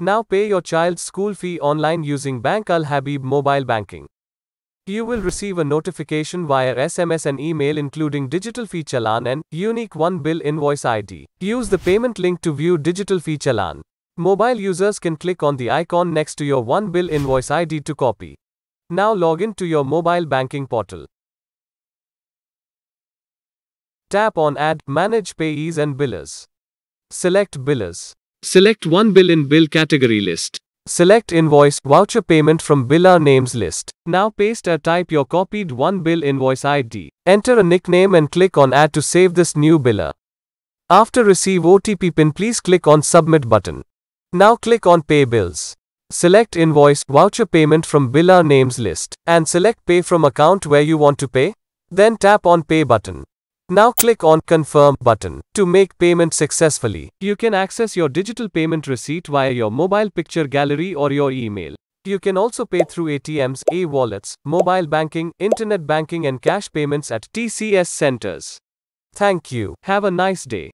Now pay your child's school fee online using Bank Al Habib mobile banking. You will receive a notification via SMS and email including digital fee challan and unique one bill invoice ID. Use the payment link to view digital fee challan. Mobile users can click on the icon next to your one bill invoice ID to copy. Now log in to your mobile banking portal. Tap on Add, Manage Payees and Billers. Select Billers. Select one bill in bill category list. Select invoice voucher payment from biller names list. Now paste or type your copied one bill invoice ID. Enter a nickname and click on add to save this new biller. After receive OTP pin please click on submit button. Now click on pay bills. Select invoice voucher payment from biller names list and select pay from account where you want to pay. Then tap on pay button. Now click on Confirm button to make payment successfully. You can access your digital payment receipt via your mobile picture gallery or your email. You can also pay through ATMs, e-wallets, mobile banking, internet banking and cash payments at TCS centers. Thank you. Have a nice day.